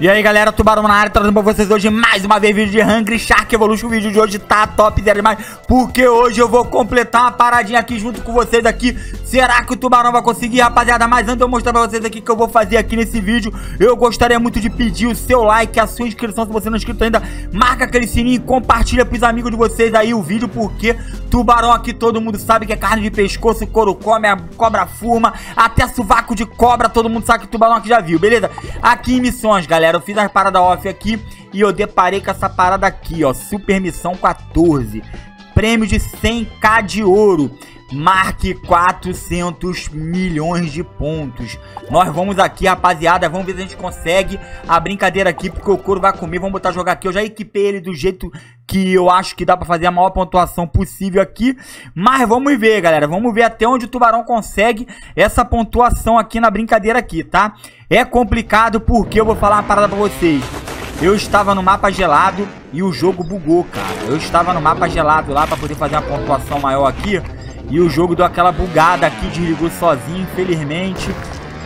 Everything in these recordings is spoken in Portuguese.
E aí galera, Tubarão na área, trazendo pra vocês hoje mais uma vez vídeo de Hungry Shark Evolution O vídeo de hoje tá top zero demais Porque hoje eu vou completar uma paradinha aqui junto com vocês aqui Será que o Tubarão vai conseguir, rapaziada? Mas antes de eu mostrar pra vocês aqui o que eu vou fazer aqui nesse vídeo Eu gostaria muito de pedir o seu like, a sua inscrição Se você não é inscrito ainda, marca aquele sininho e compartilha pros amigos de vocês aí o vídeo Porque Tubarão aqui todo mundo sabe que é carne de pescoço, couro come, cobra fuma Até sovaco de cobra, todo mundo sabe que Tubarão aqui já viu, beleza? Aqui em missões, galera galera, eu fiz as paradas off aqui e eu deparei com essa parada aqui, ó. Super Missão 14. Prêmio de 100k de ouro. Marque 400 milhões de pontos. Nós vamos aqui, rapaziada. Vamos ver se a gente consegue a brincadeira aqui, porque o couro vai comer. Vamos botar jogar aqui. Eu já equipei ele do jeito que eu acho que dá pra fazer a maior pontuação possível aqui. Mas vamos ver, galera. Vamos ver até onde o Tubarão consegue essa pontuação aqui na brincadeira aqui, tá? É complicado porque eu vou falar uma parada pra vocês. Eu estava no mapa gelado e o jogo bugou, cara. Eu estava no mapa gelado lá pra poder fazer uma pontuação maior aqui. E o jogo deu aquela bugada aqui, desligou sozinho, infelizmente.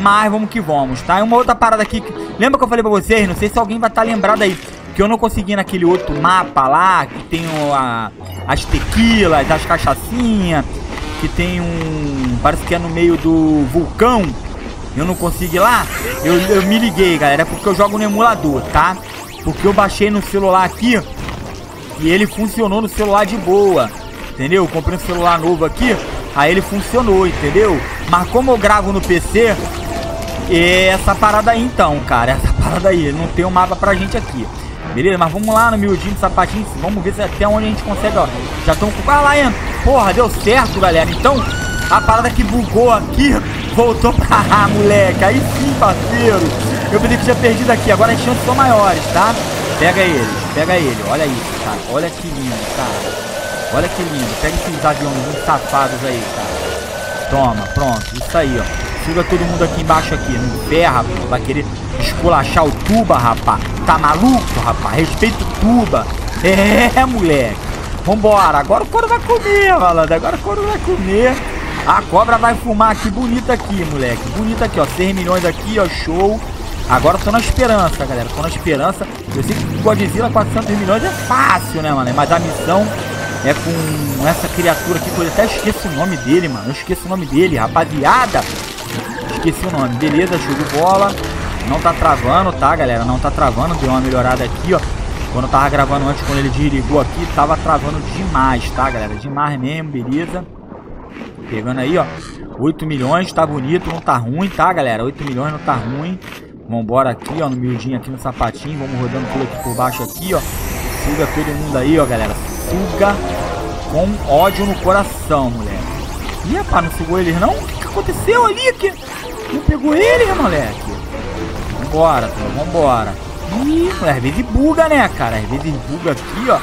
Mas vamos que vamos, tá? E uma outra parada aqui. Que... Lembra que eu falei pra vocês? Não sei se alguém vai estar tá lembrado aí. Que eu não consegui naquele outro mapa lá, que tem a, as tequilas, as cachaçinhas. Que tem um... Parece que é no meio do vulcão. Eu não consegui lá. Eu, eu me liguei, galera. É porque eu jogo no emulador, tá? Porque eu baixei no celular aqui. E ele funcionou no celular de boa entendeu? comprei um celular novo aqui, aí ele funcionou, entendeu? Mas como eu gravo no PC, é essa parada aí então, cara, essa parada aí, não tem um mapa pra gente aqui. Beleza? Mas vamos lá no miudinho do sapatinho, vamos ver se até onde a gente consegue, ó. Já estão com... Ah, lá, entra. Porra, deu certo, galera. Então, a parada que bugou aqui voltou pra lá, moleque. Aí sim, parceiro. Eu pensei que tinha perdido aqui. Agora as chances são maiores, tá? Pega ele, pega ele. Olha isso, cara. Olha que lindo, cara. Olha que lindo. Pega esses aviões safados aí, cara. Toma, pronto. Isso aí, ó. Suga todo mundo aqui embaixo aqui. Não ferra, pô. Vai querer esculachar o tuba, rapá. Tá maluco, rapá? Respeita o tuba. É, moleque. Vambora. Agora o couro vai comer, malandro. Agora o couro vai comer. A cobra vai fumar aqui, bonita aqui, moleque. Bonita aqui, ó. 6 milhões aqui, ó. Show. Agora tô na esperança, galera. Tô na esperança. Eu sei que Godzilla 400 milhões é fácil, né, mano? Mas a missão é com essa criatura aqui, que eu até esqueço o nome dele, mano. Eu esqueço o nome dele, rapaziada. Esqueci o nome. Beleza, show de bola. Não tá travando, tá, galera? Não tá travando. Deu uma melhorada aqui, ó. Quando eu tava gravando antes, quando ele desligou aqui, tava travando demais, tá, galera? Demais mesmo, beleza. Pegando aí, ó. 8 milhões, tá bonito, não tá ruim, tá, galera? 8 milhões não tá ruim. Vambora aqui, ó, no miudinho aqui no sapatinho. Vamos rodando tudo aqui por baixo aqui, ó. Suga todo mundo aí, ó, galera. Suga com ódio no coração, moleque. Ih, rapaz, não sugou eles não? O que, que aconteceu ali? Que... Não pegou ele, moleque? Vambora, filho, vambora. Ih, às vezes buga, né, cara? Às vezes buga aqui, ó.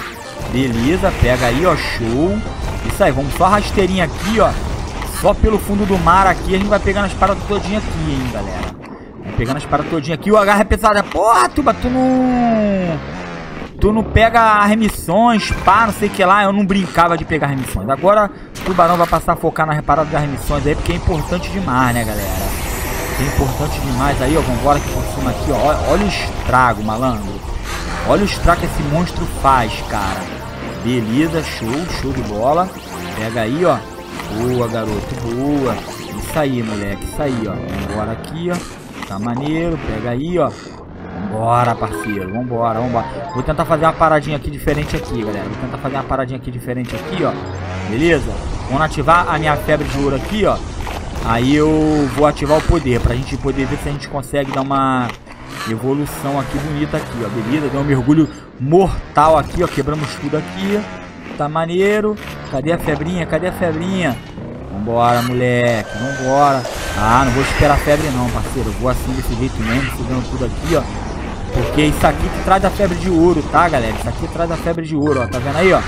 Beleza, pega aí, ó, show. Isso aí, vamos só rasteirinha aqui, ó. Só pelo fundo do mar aqui, a gente vai pegando as paradas todinha aqui, hein, galera. Vamos pegando as paradas todinha aqui. O agarra é pesado. Porra, tuba, tu não... Tu não pega remissões, pá, não sei o que lá. Eu não brincava de pegar remissões. Agora o Tubarão vai passar a focar na reparada das remissões aí, porque é importante demais, né, galera? É importante demais aí, ó. Vambora aqui por cima aqui, ó. Olha o estrago, malandro. Olha o estrago que esse monstro faz, cara. Beleza, show, show de bola. Pega aí, ó. Boa, garoto, boa. Isso aí, moleque, isso aí, ó. Vambora aqui, ó. Tá maneiro, pega aí, ó. Vambora, parceiro. Vambora, vambora. Vou tentar fazer uma paradinha aqui diferente aqui, galera. Vou tentar fazer uma paradinha aqui diferente aqui, ó. Beleza? Vamos ativar a minha febre de ouro aqui, ó. Aí eu vou ativar o poder, pra gente poder ver se a gente consegue dar uma evolução aqui bonita aqui, ó. Beleza? Deu um mergulho mortal aqui, ó. Quebramos tudo aqui. Tá maneiro. Cadê a febrinha? Cadê a febrinha? Vambora, moleque. Vambora. Ah, não vou esperar a febre não, parceiro. vou assim desse jeito mesmo, sugando tudo aqui, ó. Porque isso aqui que traz a febre de ouro, tá, galera? Isso aqui traz a febre de ouro, ó. Tá vendo aí, ó?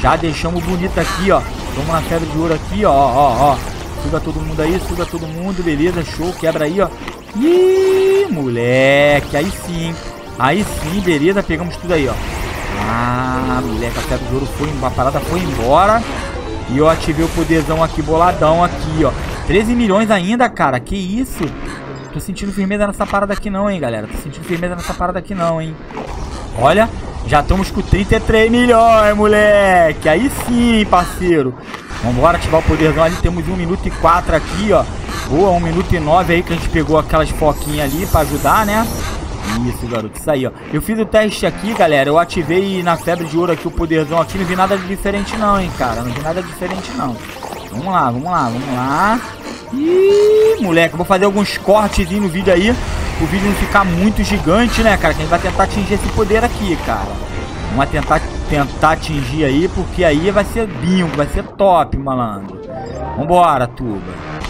Já deixamos bonito aqui, ó. Vamos na febre de ouro aqui, ó, ó, ó. Suga todo mundo aí, suga todo mundo, beleza, show. Quebra aí, ó. Ih, moleque, aí sim. Aí sim, beleza, pegamos tudo aí, ó. Ah, moleque, a febre de ouro foi, a parada foi embora. E eu ativei o poderzão aqui, boladão aqui, ó. 13 milhões ainda, cara, que isso? Tô sentindo firmeza nessa parada aqui não, hein, galera. Tô sentindo firmeza nessa parada aqui não, hein. Olha, já estamos com 33 milhões, moleque. Aí sim, parceiro. Vambora ativar o poderzão ali. Temos 1 minuto e 4 aqui, ó. Boa, 1 minuto e 9 aí que a gente pegou aquelas foquinhas ali pra ajudar, né? Isso, garoto, isso aí, ó. Eu fiz o teste aqui, galera. Eu ativei na febre de ouro aqui o poderzão aqui. Não vi nada de diferente não, hein, cara. Não vi nada de diferente não. Vamos lá, vamos lá, vamos lá. Ih, moleque, vou fazer alguns cortes no vídeo aí. O vídeo não ficar muito gigante, né, cara? Que a gente vai tentar atingir esse poder aqui, cara. Vamos tentar, tentar atingir aí, porque aí vai ser bingo, vai ser top, malandro. Vambora, Tuba.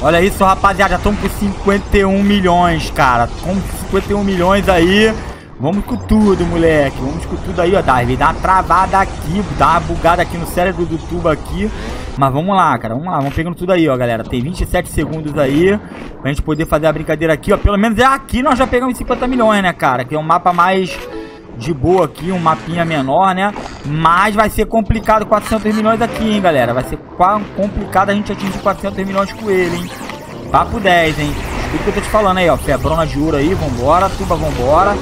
Olha isso, rapaziada. Estamos com 51 milhões, cara. Com 51 milhões aí. Vamos com tudo, moleque. Vamos com tudo aí, ó. Dá, dá uma travada aqui, dá uma bugada aqui no cérebro do tubo aqui. Mas vamos lá, cara. Vamos lá, vamos pegando tudo aí, ó, galera. Tem 27 segundos aí pra gente poder fazer a brincadeira aqui, ó. Pelo menos é aqui nós já pegamos 50 milhões, né, cara? Que é um mapa mais de boa aqui, um mapinha menor, né? Mas vai ser complicado 400 milhões aqui, hein, galera? Vai ser complicado a gente atingir 400 milhões com ele, hein? Papo 10, hein? Tudo que eu tô te falando aí, ó. Febrona de ouro aí, vambora, tuba, vambora.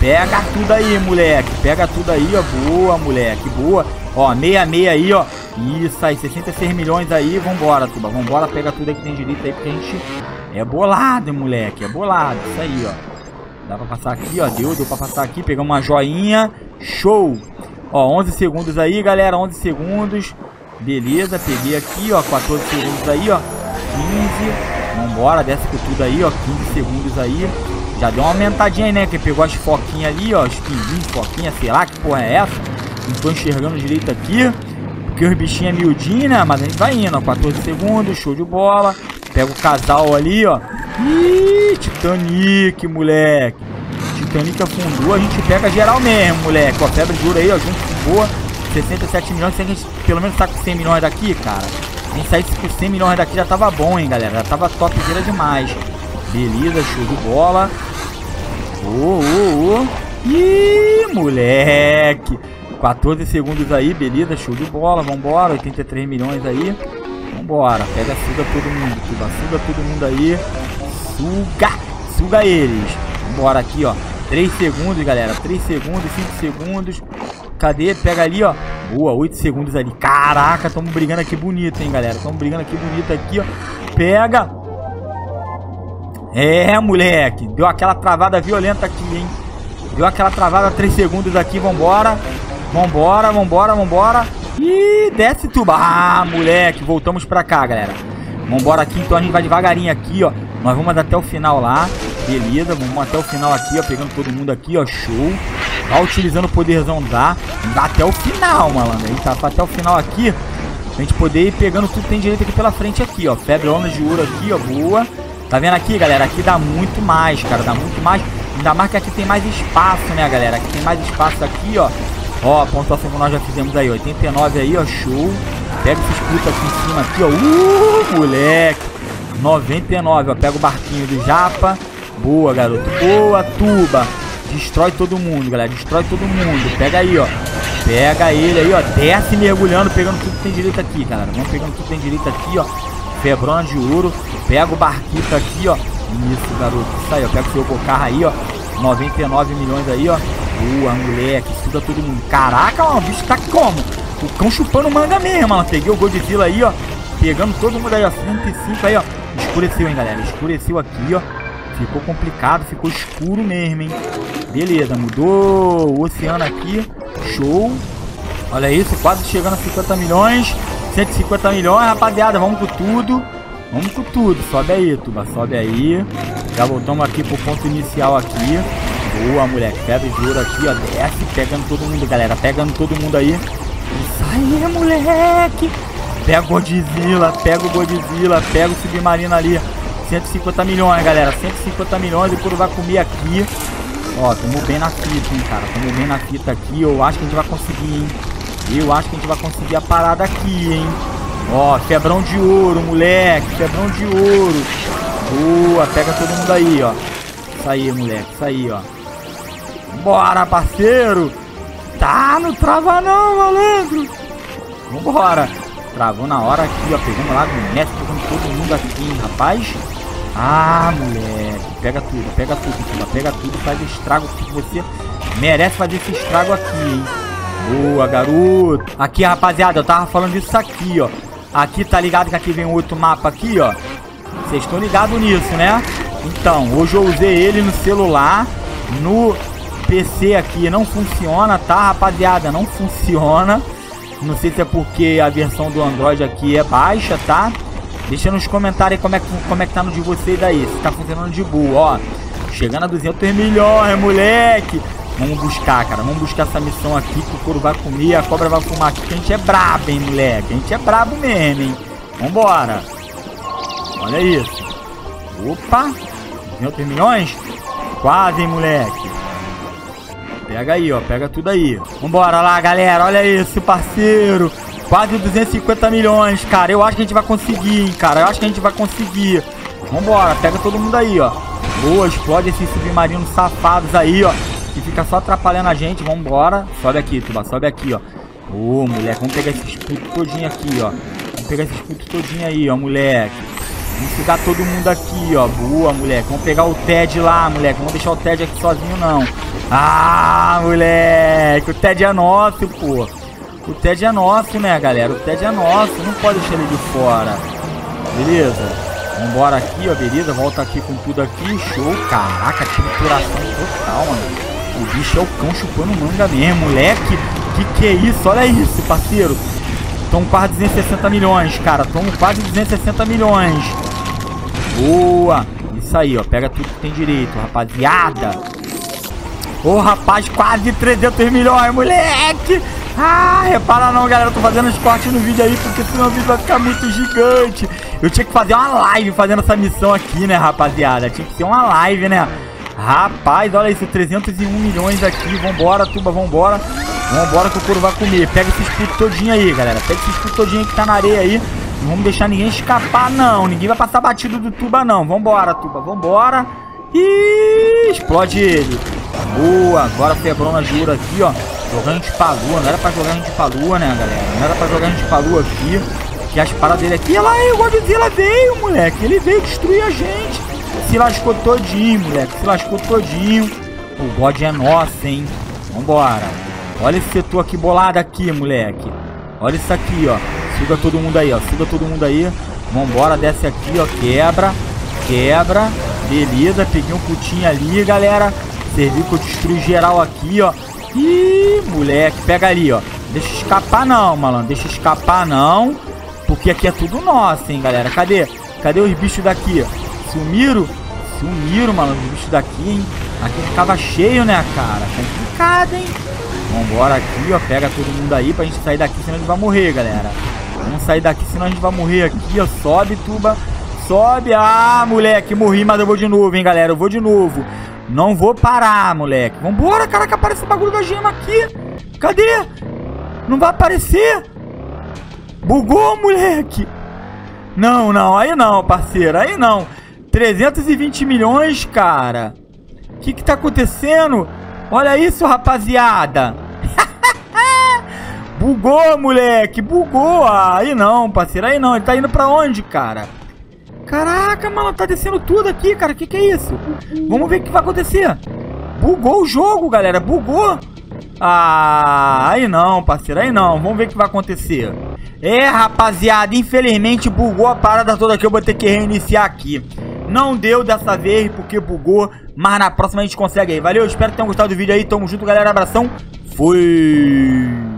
Pega tudo aí, moleque. Pega tudo aí, ó. Boa, moleque, boa. Ó, 66 aí, ó. Isso aí, 66 milhões aí. Vambora, tuba. Vambora, pega tudo aí que tem direito aí, porque a gente é bolado, moleque. É bolado. Isso aí, ó. Dá pra passar aqui, ó. Deu, deu pra passar aqui. Pegamos uma joinha. Show. Ó, 11 segundos aí, galera. 11 segundos. Beleza, peguei aqui, ó. 14 segundos aí, ó. 15. Vambora, desce com tudo aí, ó. 15 segundos aí. Já deu uma aumentadinha aí, né? Que pegou as foquinhas ali, ó. Os pinguins, foquinha, sei lá que porra é essa. Não tô enxergando direito aqui. Porque os bichinhos é miudinho, né? Mas a gente vai indo, ó. 14 segundos, show de bola. Pega o casal ali, ó. Ih, Titanic, moleque. Titanic afundou, a gente pega geral mesmo, moleque. Ó, febre de ouro aí, ó, junto com boa. 67 milhões, se a gente pelo menos tá com 100 milhões daqui, cara. A gente saísse com 100 milhões daqui já tava bom, hein, galera. Já tava topzera demais. Beleza, show de bola. Ô, ô, ô. Ih, moleque. 14 segundos aí, beleza, show de bola. Vambora, 83 milhões aí. Vambora, pega, suga todo mundo, tuba, suga todo mundo aí. Suga, suga eles. Vambora aqui, ó. 3 segundos, galera. 3 segundos, 5 segundos. Cadê? Pega ali, ó. Boa, 8 segundos ali. Caraca, tamo brigando aqui bonito, hein, galera. Tamo brigando aqui bonito aqui, ó. Pega. É, moleque. Deu aquela travada violenta aqui, hein. Deu aquela travada 3 segundos aqui. Vambora. Vambora, vambora, vambora. Ih, desce tuba. Ah, moleque. Voltamos pra cá, galera. Vambora aqui, então a gente vai devagarinho aqui, ó. Nós vamos até o final lá. Beleza, vamos até o final aqui, ó. Pegando todo mundo aqui, ó. Show. Tá utilizando o poderzão dá. Dá até o final, malandro. A gente tá até o final aqui. Pra gente poder ir pegando tudo que tem direito aqui pela frente aqui, ó. Febre onda de ouro aqui, ó. Boa. Tá vendo aqui, galera? Aqui dá muito mais, cara. Dá muito mais. Ainda mais que aqui tem mais espaço, né, galera? Aqui tem mais espaço aqui, ó. Ó, a pontuação que nós já fizemos aí, 89 aí, ó, show. Pega esse escudo aqui em cima, aqui, ó. Uh, moleque. 99, ó, pega o barquinho do Japa. Boa, garoto. Boa, tuba. Destrói todo mundo, galera. Destrói todo mundo. Pega aí, ó. Pega ele aí, ó. Desce mergulhando, pegando tudo que tem direito aqui, galera. Vamos pegando tudo que tem direito aqui, ó. Febrona de ouro. Pega o barquito aqui, ó. Isso, garoto. Isso aí, ó. Pega o seu bocarra aí, ó. 99 milhões aí, ó. Boa, moleque, estuda todo mundo. Caraca, mano, o bicho tá como? O cão chupando manga mesmo, mano. Peguei o Godzilla aí, ó. Pegando todo mundo aí, ó. 105 aí, ó. Escureceu, hein, galera. Escureceu aqui, ó. Ficou complicado, ficou escuro mesmo, hein. Beleza, mudou o oceano aqui. Show. Olha isso, quase chegando a 50 milhões. 150 milhões, rapaziada. Vamos com tudo. Vamos com tudo. Sobe aí, Tuba. Sobe aí. Já voltamos aqui pro ponto inicial aqui. Boa, moleque. Pedra de ouro aqui, ó. Desce, pegando todo mundo, galera. Pegando todo mundo aí. Isso aí, moleque. Pega o Godzilla, pega o Godzilla, pega o submarino ali. 150 milhões, galera. 150 milhões e quando vai comer aqui. Ó, tamo bem na fita, hein, cara. Tamo bem na fita aqui. Eu acho que a gente vai conseguir, hein. Eu acho que a gente vai conseguir a parada aqui, hein. Ó, quebrão de ouro, moleque. Quebrão de ouro. Boa, pega todo mundo aí, ó. Isso aí, moleque. Isso aí, ó. Bora, parceiro! Tá, não trava não, malandro! Vambora! Travou na hora aqui, ó. Pegando lá do mestre, pegando todo mundo aqui, rapaz. Ah, moleque. Pega tudo, pega tudo, Tuba. Pega tudo, faz estrago que você merece fazer esse estrago aqui, hein? Boa, garoto. Aqui, rapaziada, eu tava falando disso aqui, ó. Aqui, tá ligado que aqui vem outro mapa aqui, ó. Vocês estão ligados nisso, né? Então, hoje eu usei ele no celular, no PC aqui não funciona, tá, rapaziada? Não funciona. Não sei se é porque a versão do Android aqui é baixa, tá? Deixa nos comentários como é, que, como é que tá no de vocês aí, se tá funcionando de boa, ó. Chegando a 200 milhões, moleque. Vamos buscar, cara. Vamos buscar essa missão aqui que o couro vai comer, a cobra vai fumar aqui, que a gente é brabo, hein, moleque. A gente é brabo mesmo, hein. Vambora. Olha isso. Opa. 200 milhões? Quase, hein, moleque. Pega aí, ó. Pega tudo aí. Vambora lá, galera. Olha isso, parceiro. Quase 250 milhões, cara. Eu acho que a gente vai conseguir, hein, cara. Eu acho que a gente vai conseguir. Vambora. Pega todo mundo aí, ó. Boa, explode esses submarinos safados aí, ó. Que fica só atrapalhando a gente. Vambora. Sobe aqui, Tuba. Sobe aqui, ó. Ô, moleque. Vamos pegar esses putos todinho aqui, ó. Vamos pegar esses putos todinho aí, ó, moleque. Vamos sugar todo mundo aqui, ó. Boa, moleque. Vamos pegar o Ted lá, moleque. Vamos deixar o Ted aqui sozinho, não. Ah, moleque. O Ted é nosso, pô. O Ted é nosso, né, galera? O Ted é nosso. Não pode deixar ele de fora. Beleza? Vambora aqui, ó. Beleza? Volta aqui com tudo aqui. Show. Caraca, trituração total, mano. O bicho é o cão chupando manga mesmo, moleque. Que que é isso? Olha isso, parceiro. Estão quase 260 milhões, cara. Estão quase 260 milhões. Boa. Isso aí, ó. Pega tudo que tem direito, rapaziada. Ô, oh, rapaz, quase 300 milhões, moleque. Ah, repara não, galera. Eu tô fazendo os cortes no vídeo aí, porque senão o vídeo vai ficar muito gigante. Eu tinha que fazer uma live fazendo essa missão aqui, né, rapaziada? Tinha que ser uma live, né? Rapaz, olha isso, 301 milhões aqui. Vambora, tuba, vambora. Vambora que o couro vai comer. Pega esses putos todinho aí, galera. Pega esses putos todinho que tá na areia aí. Não vamos deixar ninguém escapar, não. Ninguém vai passar batido do tuba, não. Vambora, tuba, vambora. Ih, explode ele. Boa, agora Febrona jura aqui, ó. Jogando de palua. Não era pra jogar de palua, né, galera? Não era pra jogar de palua aqui. Que as paradas dele aqui. Olha lá, o Godzilla veio, moleque. Ele veio destruir a gente. Se lascou todinho, moleque. Se lascou todinho. O God é nosso, hein? Vambora. Olha esse setor aqui bolado aqui, moleque. Olha isso aqui, ó. Suga todo mundo aí, ó. Suga todo mundo aí. Vambora, desce aqui, ó. Quebra. Quebra. Beleza, peguei um putinho ali, galera. Servi que eu destruí geral aqui, ó. Ih, moleque. Pega ali, ó. Deixa escapar não, malandro. Deixa escapar não. Porque aqui é tudo nosso, hein, galera. Cadê? Cadê os bichos daqui? Sumiram? Sumiram, malandro. Os bichos daqui, hein. Aqui ficava cheio, né, cara? Complicado, hein. Vambora aqui, ó. Pega todo mundo aí pra gente sair daqui, senão a gente vai morrer, galera. Vamos sair daqui, senão a gente vai morrer aqui, ó. Sobe, tuba. Sobe. Ah, moleque, morri, mas eu vou de novo, hein, galera. Eu vou de novo. Não vou parar, moleque. Vambora, caraca, aparece o bagulho da gema aqui. Cadê? Não vai aparecer? Bugou, moleque. Não, não, aí não, parceiro, aí não. 320 milhões, cara. O que que tá acontecendo? Olha isso, rapaziada. bugou, moleque, bugou. Aí não, parceiro, aí não. Ele tá indo pra onde, cara? Caraca, mano, tá descendo tudo aqui, cara. O que que é isso? Vamos ver o que vai acontecer. Bugou o jogo, galera. Bugou. Ah, aí não, parceiro. Aí não. Vamos ver o que vai acontecer. É, rapaziada. Infelizmente bugou a parada toda aqui. Eu vou ter que reiniciar aqui. Não deu dessa vez porque bugou. Mas na próxima a gente consegue aí. Valeu, espero que tenham gostado do vídeo aí. Tamo junto, galera. Abração. Fui.